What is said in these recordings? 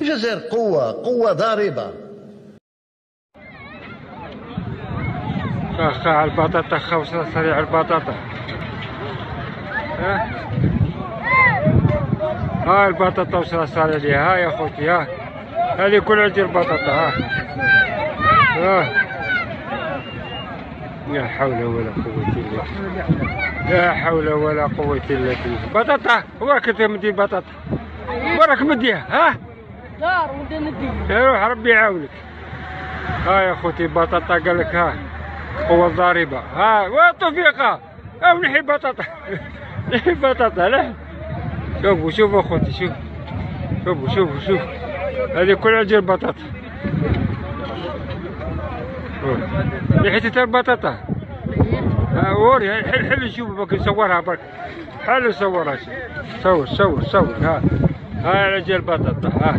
الجزائر قوة قوة ضاربة. خا البطاطا خوصة سريع البطاطا. ها؟ ها البطاطا وصل سريع ليها ها يا خوتي ها. هذه كل عندي البطاطا ها. ها. لا حول ولا قوة إلا بالله. لا حول ولا قوة إلا بالله. بطاطا وراك مدي بطاطا وراك مديها ها. دار ولد ندي. روح ربي يعاونك. ها يا خوتي بطاطا قال لك ها قوة ضاربة. ها وتوفيقة أو نحي بطاطا. نحي بطاطا لا. شوفوا شوفوا أخوتي شوف. شوفوا شوفوا شوف. هذه كل عجل بطاطا. نحيت انت البطاطا ها وري حل حل نشوف بك نصورها برك حل نصورها. صور صور صور. ها. ها عجل بطاطا ها.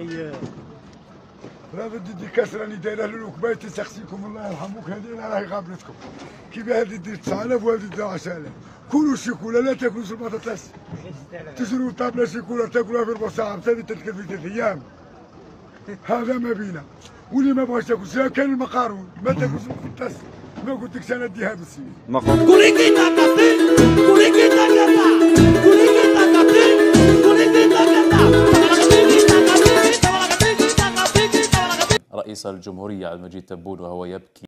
يلاقي راه بدي دي كسره اللي دايره للوكبايه تسقسيكم الله يرحمك هذه راهي غابرتكم. كيف هذه دير 9000 وهذه دير 10000 كلوا الشيكولا لا تأكلوا البطاطس تشروا طابلة شيكولا تاكلوها في ربع ساعه ثاني تتكل في ثلاث أيام. هذا ما بينا. واللي ما بغاش تأكل سواء كان المقارون. ما تأكلش البطاطس ما قلت لكش أنا اديها بالسيف رئيس الجمهورية المجيد تبون وهو يبكي